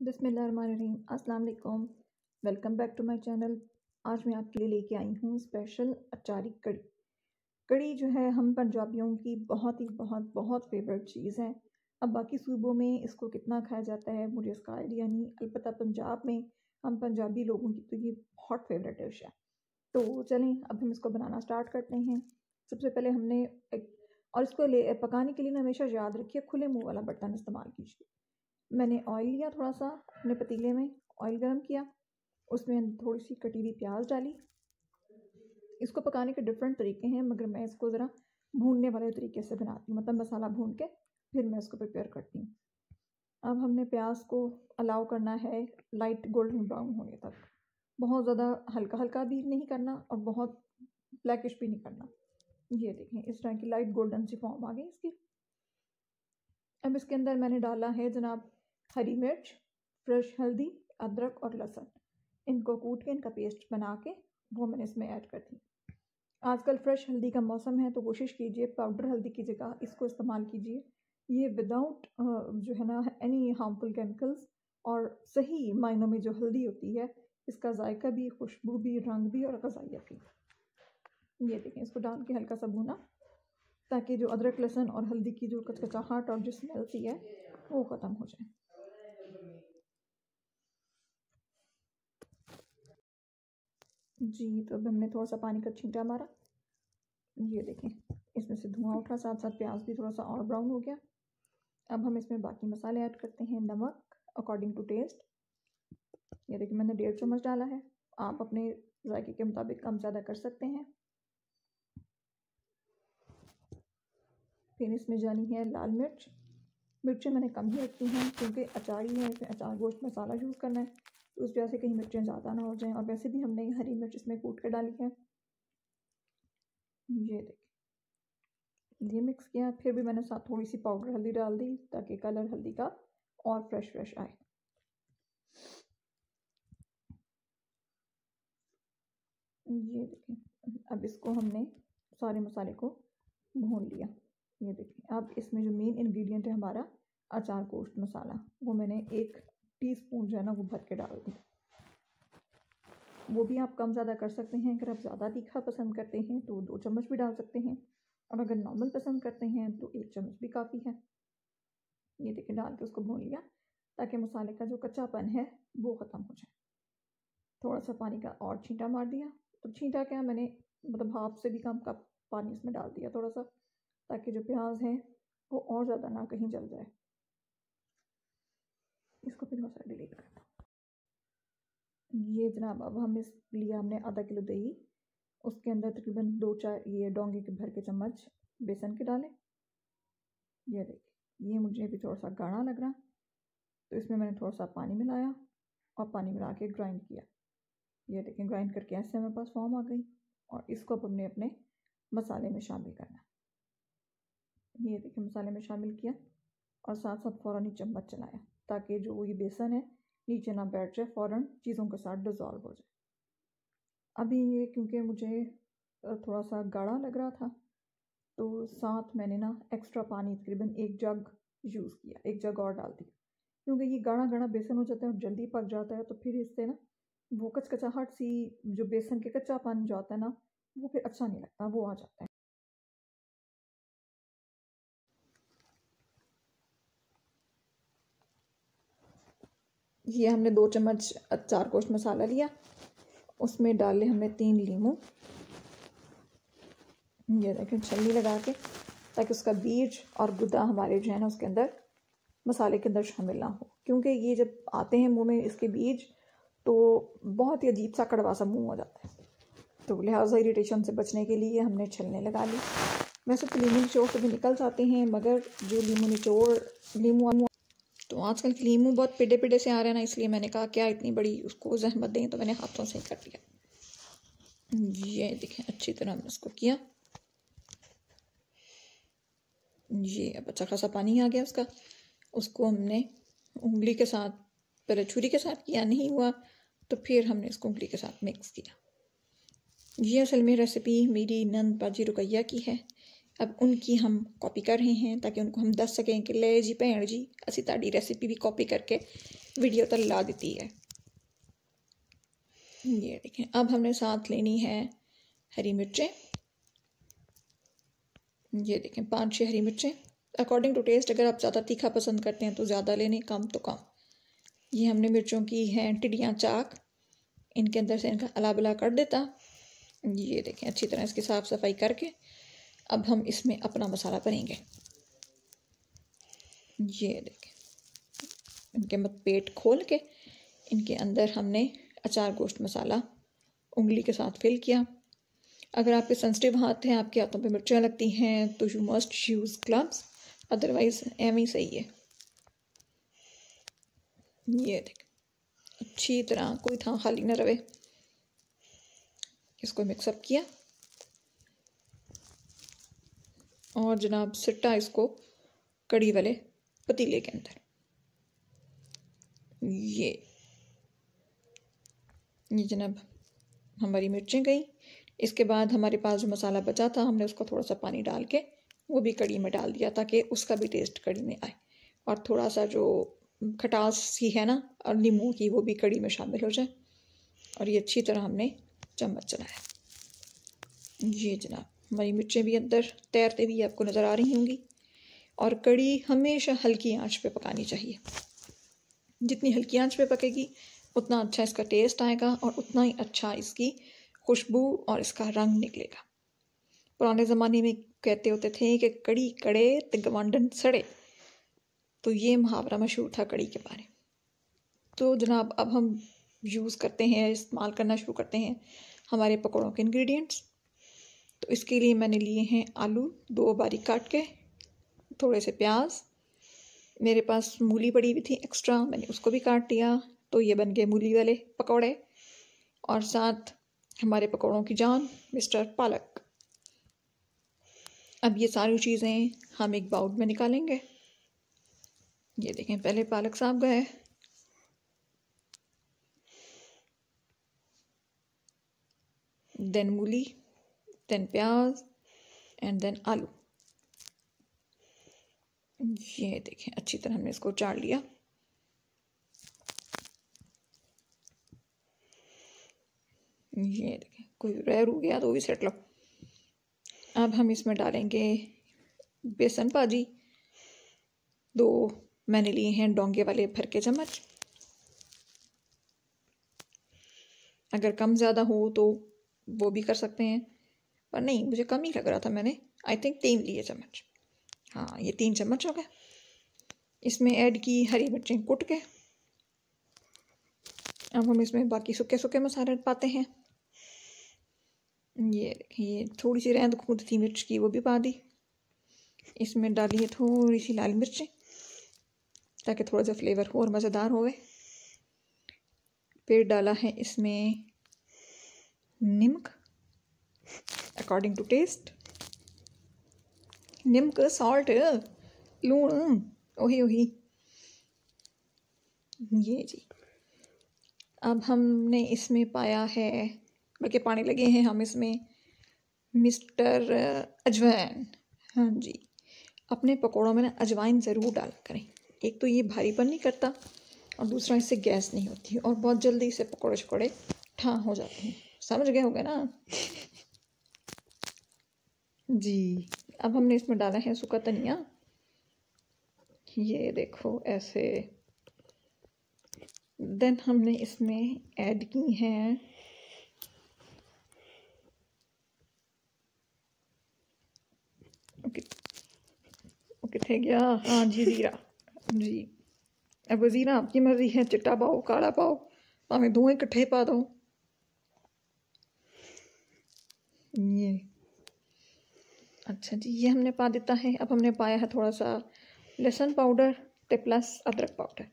बिसमीम अस्सलाम वालेकुम welcome back to my channel. आज मैं आपके लिए लेके आई हूँ स्पेशल अचारी कड़ी। कड़ी जो है, हम पंजाबियों की बहुत ही बहुत बहुत फेवरेट चीज़ है। अब बाकी सूबों में इसको कितना खाया जाता है, मुझे इसका आइडिया नहीं। अलबत्त पंजाब में हम पंजाबी लोगों की तो ये बहुत फेवरेट डिश है। तो चलें, अब हम इसको बनाना स्टार्ट करते हैं। सबसे पहले हमने एक और इसको ले पकाने के लिए ना हमेशा याद रखिए, खुले मुँह वाला बर्तन इस्तेमाल कीजिए। मैंने ऑयल लिया थोड़ा सा अपने पतीले में ऑयल गर्म किया। उसमें थोड़ी सी कटी हुई प्याज डाली। इसको पकाने के डिफरेंट तरीके हैं, मगर मैं इसको ज़रा भूनने वाले तरीके से बनाती हूँ मतलब मसाला भून के, फिर मैं इसको प्रिपेयर करती हूँ। अब हमने प्याज को अलाउ करना है लाइट गोल्डन ब्राउन होने तक। बहुत ज़्यादा हल्का हल्का भी नहीं करना और बहुत ब्लैकिश भी नहीं करना। ये देखें, इस तरह की लाइट गोल्डन सी फॉर्म आ गई इसकी। अब इसके अंदर मैंने डाला है जनाब हरी मिर्च फ्रेश हल्दी, अदरक और लहसुन। इनको कूट के इनका पेस्ट बना के वो मैंने इसमें ऐड कर दी। आजकल फ़्रेश हल्दी का मौसम है तो कोशिश कीजिए पाउडर हल्दी की जगह इसको इस्तेमाल कीजिए। ये विदाउट जो है ना एनी हार्मफुल केमिकल्स और सही मायनों में जो हल्दी होती है, इसका जायका भी, खुशबू भी, रंग भी और गजाइत भी। ये देखें, इसको डाल के हल्का सा भूना, ताकि जो अदरक, लहसुन और हल्दी की जो कचकचाहट और जो स्मेल सी है, वो ख़त्म हो जाए। जी तो अब हमने थोड़ा सा पानी का छींटा मारा। ये देखें, इसमें से धुआँ उठा साथ साथ प्याज भी थोड़ा सा और ब्राउन हो गया। अब हम इसमें बाकी मसाले ऐड करते हैं, नमक अकॉर्डिंग टू टेस्ट ये देखिए मैंने डेढ़ चम्मच डाला है। आप अपने जायके के मुताबिक कम ज़्यादा कर सकते हैं। फिर इसमें जानी है लाल मिर्च। मिर्चें मैंने कम ही रखी हैं, क्योंकि अचारी है, इसमें अचार गोश्त मसाला यूज़ करना है। तो उस वजह से कहीं मिर्चें ज़्यादा ना हो जाएँ। और वैसे भी हमने हरी मिर्च इसमें कूट कर डाली है। ये देखिए ये मिक्स किया, फिर भी मैंने साथ थोड़ी सी पाउडर हल्दी डाल दी, ताकि कलर हल्दी का और फ्रेश फ्रेश आए। ये देखिए अब इसको हमने सारे मसाले को भून लिया। ये देखिए अब इसमें जो मेन इंग्रेडिएंट है हमारा अचार गोश्त मसाला, वो मैंने एक टीस्पून जो है ना वो भर के डाल दें। वो भी आप कम ज़्यादा कर सकते हैं, अगर आप ज़्यादा तीखा पसंद करते हैं तो दो चम्मच भी डाल सकते हैं, और अगर नॉर्मल पसंद करते हैं तो एक चम्मच भी काफ़ी है। ये देखिए डाल के उसको भून लिया, ताकि मसाले का जो कच्चापन है वो ख़त्म हो जाए। थोड़ा सा पानी का और छींटा मार दिया। तो छींटा क्या मैंने मतलब हाफ़ से भी कम का पानी इसमें डाल दिया थोड़ा सा ताकि जो प्याज है वो और ज़्यादा ना कहीं जल जाए। इसको फिर थोड़ा सा डिलीट कर दो। ये जनाब अब हम इस लिया हमने आधा किलो दही, उसके अंदर तकरीबन दो चार ये डोंगे के भर के चम्मच बेसन के डाले। ये देखिए ये मुझे भी थोड़ा सा गाढ़ा लग रहा तो इसमें मैंने थोड़ा सा पानी मिलाया और पानी मिला के ग्राइंड किया। ये देखें ग्राइंड करके ऐसे हमारे पास फॉर्म आ गई और इसको अब हमने अपने मसाले में शामिल करना। ये देखिए मसाले में शामिल किया और साथ साथ फ़ौरन ही चम्मच चलाया। ताकि जो ये बेसन है, नीचे ना बैठ जाए फ़ौर चीज़ों के साथ डिज़ोल्व हो जाए। अभी ये क्योंकि मुझे थोड़ा सा गाढ़ा लग रहा था तो साथ मैंने ना एक्स्ट्रा पानी तकरीबन एक जग यूज़ किया, एक जग और डाल दी क्योंकि ये गाढ़ा गाढ़ा बेसन हो जाता है और जल्दी पक जाता है तो फिर इससे ना वो कचकचाहट सी, जो बेसन के कच्चा पानी जो आता है ना, वो फिर अच्छा नहीं लगता, वो आ जाता है। ये हमने दो चम्मच, चार गोश्त मसाला लिया। उसमें डाले हमने तीन लीमू। ये देखें छलनी लगा के, ताकि उसका बीज और गुदा हमारे जो है ना, उसके अंदर मसाले के अंदर शामिल ना हो। क्योंकि ये जब आते हैं मुँह में इसके बीज तो बहुत ही अजीब सा कड़वा सा मुँह हो जाता है। तो लिहाजा इरीटेशन से बचने के लिए हमने छलने लगा ली। वैसे तो लीमू निचोड़ से भी निकल जाते हैं, मगर जो लीमू निचोड़, लीमू आजकल लीमू बहुत पिडे पिडे से आ रहे हैं ना, इसलिए मैंने कहा, क्या इतनी बड़ी उसको जहमत दें? तो मैंने हाथों से ही कर लिया ये देखें, अच्छी तरह हमने उसको किया। ये, अब अच्छा खासा पानी आ गया उसका। उसको हमने उंगली के साथ पहले छुरी के साथ किया, नहीं हुआ तो फिर हमने इसको उंगली के साथ मिक्स किया। ये असल में रेसिपी मेरी नंद बाजी रुकैया की है। अब उनकी हम कॉपी कर रहे हैं ताकि उनको हम दस सकें कि ले जी भैन जी असी ताड़ी रेसिपी भी कॉपी करके वीडियो तक ला देती है। ये देखें, अब हमने साथ लेनी है हरी मिर्चें। ये देखें, पाँच छः हरी मिर्चें। अकॉर्डिंग टू टेस्ट अगर आप ज़्यादा तीखा पसंद करते हैं तो ज़्यादा लेने, कम तो कम। ये हमने मिर्चों की हैं टिडियाँ चाक। इनके अंदर से इनका अला बला कर देता। ये देखें, अच्छी तरह इसकी साफ़ सफ़ाई करके अब हम इसमें अपना मसाला भरेंगे। ये देखें। इनके मत पेट खोल के इनके अंदर हमने अचार गोश्त मसाला उंगली के साथ फिल किया। अगर आपके सेंसिटिव हाथ हैं, आपके हाथों पे मिर्चें लगती हैं तो you must use gloves otherwise M ही सही है। ये देख। अच्छी तरह कोई था खाली ना रहे। इसको मिक्सअप किया। और जनाब सिट्टा इसको कड़ी वाले पतीले के अंदर। ये। ये जनाब हमारी मिर्चें गई। इसके बाद हमारे पास जो मसाला बचा था, हमने उसको थोड़ा सा पानी डाल के, वो भी कड़ी में डाल दिया ताकि उसका भी टेस्ट कड़ी में आए। और थोड़ा सा जो खटास सी है ना, और नींबू की, वो भी कड़ी में शामिल हो जाए। और ये अच्छी तरह हमने चम्मच चलाया। ये जनाब। हमारी मिर्चें भी अंदर तैरते हुए आपको नज़र आ रही होंगी। और कड़ी हमेशा हल्की आँच पे पकानी चाहिए। जितनी हल्की आँच पे पकेगी, उतना अच्छा इसका टेस्ट आएगा और उतना ही अच्छा इसकी खुशबू और इसका रंग निकलेगा। पुराने ज़माने में कहते होते थे कि कड़ी कड़े तो गवांडन सड़े। तो ये मुहावरा मशहूर था कड़ी के बारे तो जनाब, अब हम यूज़ करते हैं, इस्तेमाल करना शुरू करते हैं हमारे पकौड़ों के इंग्रेडिएंट्स तो इसके लिए मैंने लिए हैं आलू, दो बारीक काट के, थोड़े से प्याज। मेरे पास मूली पड़ी हुई थी एक्स्ट्रा मैंने उसको भी काट दिया तो ये बन गए मूली वाले पकौड़े और साथ हमारे पकौड़ों की जान, मिस्टर पालक। अब ये सारी चीज़ें हम एक बाउल में निकालेंगे। ये देखें, पहले पालक साहब गए। देन मूली। देन प्याज एंड देन आलू। ये देखें, अच्छी तरह हमने इसको चाड़ लिया। ये देखें, कोई रह रू गया तो भी सेट लो। अब हम इसमें डालेंगे बेसन भाजी। दो मैंने लिए हैं डोंगे वाले भर के चम्मच। अगर कम ज़्यादा हो तो वो भी कर सकते हैं। पर नहीं, मुझे कम ही लग रहा था मैंने। आई थिंक तीन लिए चम्मच। हाँ ये तीन चम्मच हो गए। इसमें ऐड की हरी मिर्चें कुट के। अब हम इसमें बाकी सूखे सूखे मसाले पाते हैं। ये ये थोड़ी सी रेंद खूद थी मिर्च की, वो भी पा दी। इसमें डाली है थोड़ी सी लाल मिर्चें, ताकि थोड़ा सा फ्लेवर हो और मज़ेदार होवे। फिर डाला है इसमें नमक। अकॉर्डिंग टू टेस्ट नमक सॉल्ट लूण वही वही ये जी। अब हमने इसमें पाया है, बल्कि पानी लगे हैं हम इसमें मिस्टर अजवाइन। हाँ जी। अपने पकौड़ों में ना अजवाइन ज़रूर डाल करें। एक तो ये भारीपन नहीं करता और दूसरा इससे गैस नहीं होती और बहुत जल्दी से पकौड़े शकौड़े ठा हो जाते हैं। समझ गए होंगे ना? जी, अब हमने इसमें डाला है सूखा धनिया। ये देखो, ऐसे। देन हमने इसमें ऐड की हैं कितने गया हाँ जी ज़ीरा। जी। अब ज़ीरा, आपकी मर्ज़ी है, चिट्टा पाओ काला पाओ भावें दोवें इकट्ठे पा दो। ये। अच्छा जी, ये हमने पा देता है। अब हमने पाया है थोड़ा सा लहसुन पाउडर तो प्लस अदरक पाउडर।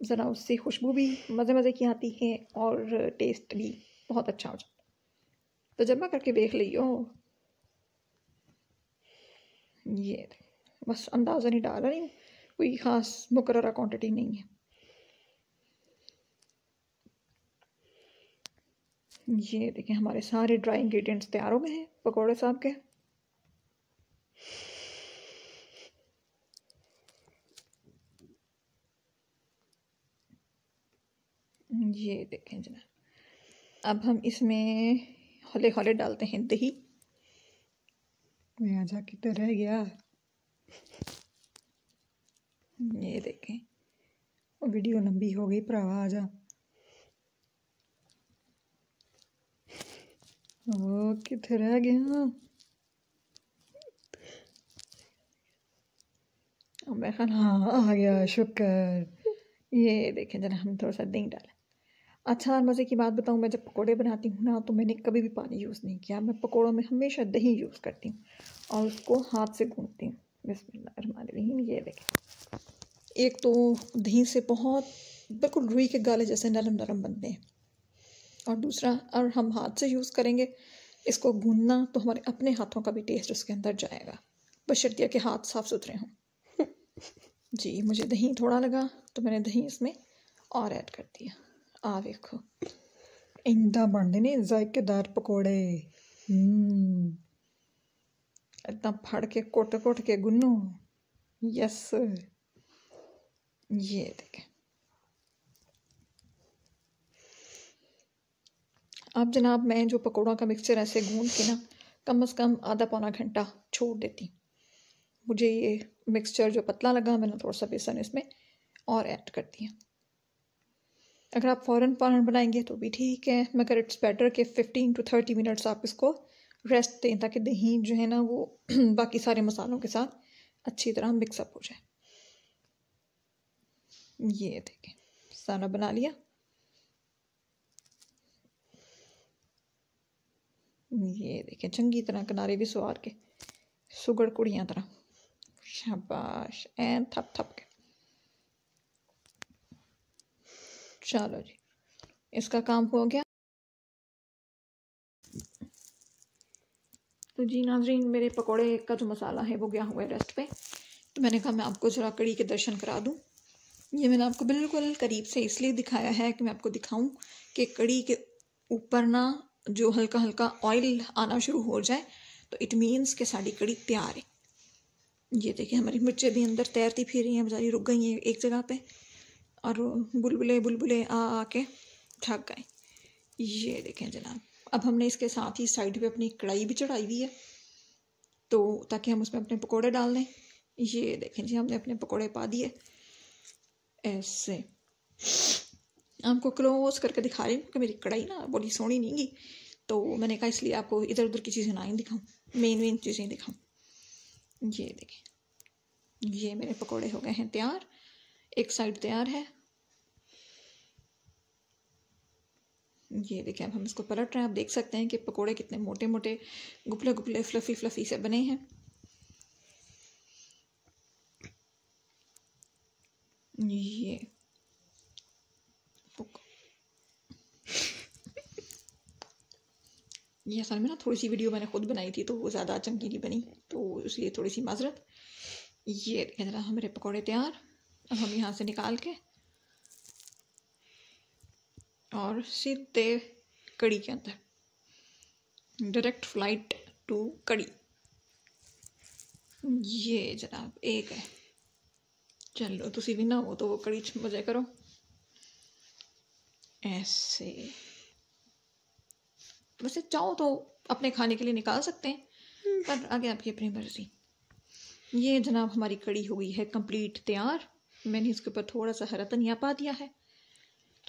ज़रा उससे खुशबू भी मज़े मज़े की आती है और टेस्ट भी बहुत अच्छा हो जाता है। तो जमा करके देख लियो। ये बस अंदाज़ा नहीं डाल रही कोई ख़ास मुकर क्वांटिटी नहीं है। ये देखें, हमारे सारे ड्राई इंग्रेडिएंट्स तैयार हो गए हैं, पकौड़े साहब के। ये देखें जना अब हम इसमें हौले हौले डालते हैं दही। मैं आजा कितना रह गया। ये देखें। वीडियो लंबी हो गई भरावा आजा। ओ कितने रह गया? मैं ख्याल हाँ आ गया शुक्र। ये देखें, जरा हम थोड़ा सा दही डालें। अच्छा और मज़े की बात बताऊँ, मैं जब पकोड़े बनाती हूँ ना तो मैंने कभी भी पानी यूज़ नहीं किया। मैं पकोड़ों में हमेशा दही यूज़ करती हूँ और उसको हाथ से गूँथती हूँ। बिस्मिल्लाह ये देखें। एक तो दही से बहुत बिल्कुल रुई के गाले जैसे नरम नरम बनते हैं। और दूसरा, और हम हाथ से यूज़ करेंगे, इसको गूंदना तो हमारे अपने हाथों का भी टेस्ट उसके अंदर जाएगा। बशर्तिया के हाथ साफ़ सुथरे हों। जी, मुझे दही थोड़ा लगा तो मैंने दही इसमें और ऐड कर दिया। आ, देखो। इंदा बनते ने जायकेदार पकौड़े। इतना फड़ के कोट कोट के गुन्नो। यस ये देखें। अब जनाब, मैं जो पकौड़ों का मिक्सचर ऐसे गूंद के ना, कम से कम आधा पौना घंटा छोड़ देती। मुझे ये मिक्सचर जो पतला लगा मैंने थोड़ा सा बेसन इसमें और ऐड कर दिया अगर आप फ़ौरन फ़ौरन बनाएँगे तो भी ठीक है, मगर इट्स बेटर कि फ़िफ्टीन टू थर्टी मिनट्स आप इसको रेस्ट दें ताकि दही जो है ना वो बाकी सारे मसालों के साथ अच्छी तरह मिक्सअप हो जाए। ये देखें, सारा बना लिया। ये देखें, चंगी तरह किनारे भी सवार के, सुगड़ कुड़ियाँ तरह। शाबाश एन थप थप के। चलो जी, इसका काम हो गया। तो जी नाजरीन, मेरे पकोड़े का जो मसाला है, वो गया हुआ है रेस्ट पे। तो मैंने कहा, मैं आपको ज़रा कड़ी के दर्शन करा दूँ। ये मैंने आपको बिल्कुल करीब से इसलिए दिखाया है कि मैं आपको दिखाऊँ कि कड़ी के ऊपर ना जो हल्का हल्का ऑयल आना शुरू हो जाए तो इट मीन्स कि साड़ी कड़ी तैयार है। ये देखिए, हमारी मिर्चें भी अंदर तैरती फिर रही हैं, बेचारी रुक गई हैं एक जगह पे और बुलबुले बुलबुले आ, आके थक गए। ये देखें जनाब, अब हमने इसके साथ ही साइड पे अपनी कढ़ाई भी चढ़ाई हुई है तो ताकि हम उसमें अपने पकोड़े डाल दें। ये देखें जी, हमने अपने पकोड़े पा दिए। ऐसे। आपको क्लोज करके दिखा रही हूँ कि मेरी कढ़ाई ना बड़ी सोनी नहीं गई तो मैंने कहा इसलिए आपको इधर उधर की चीज़ें ना ही दिखाऊँ मेन मेन चीज़ें दिखाऊँ। ये देखें ये मेरे पकोड़े हो गए हैं तैयार। एक साइड तैयार है। ये देखें अब हम इसको पलट रहे हैं। आप देख सकते हैं कि पकोड़े कितने मोटे मोटे गुपले गुपले फ्लफ़ी फ्लफ़ी से बने हैं। ये ये असल में ना, थोड़ी सी वीडियो मैंने खुद बनाई थी तो वो ज़्यादा नहीं बनी तो इसलिए थोड़ी सी माजरत। ये देखें ज़रा, हमारे पकौड़े तैयार, अब हम यहाँ से निकाल के और सीधे कड़ी के अंदर डायरेक्ट फ़्लाइट टू कड़ी। ये जनाब एक है। चलो तुम भी ना हो तो वो कड़ी मज़े करो। ऐसे। वैसे चाहो तो अपने खाने के लिए निकाल सकते हैं। पर आगे आपकी अपनी मर्ज़ी। ये जनाब हमारी कड़ी हो गई है कंप्लीट तैयार। मैंने इसके ऊपर थोड़ा सा हरा धनिया पा दिया है।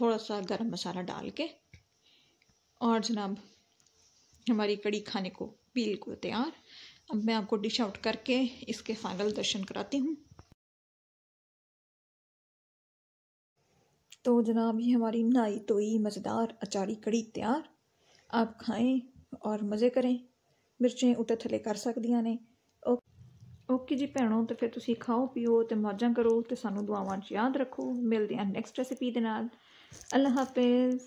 थोड़ा सा गरम मसाला डाल के। और जनाब, हमारी कड़ी खाने को बिल्कुल तैयार। अब मैं आपको डिश आउट करके इसके फाइनल दर्शन कराती हूँ। तो जनाब, ये हमारी नाई तोई मज़ेदार अचारी कड़ी तैयार। आप खाएं और मज़े करें मिर्चें उतर थले कर सकदियां ने ਓਕੇ ਜੀ ਭੈਣੋ ਤੇ ਫਿਰ ਤੁਸੀਂ ਖਾਓ ਪੀਓ ਤੇ ਮौਜਾਂ ਕਰੋ ਤੇ ਸਾਨੂੰ ਦੁਆਵਾਂ 'ਚ ਯਾਦ ਰੱਖੋ ਮਿਲਦੇ ਹਾਂ ਨੈਕਸਟ ਰੈਸਿਪੀ ਦੇ ਨਾਲ ਅੱਲਾ ਹਾਫਿਜ਼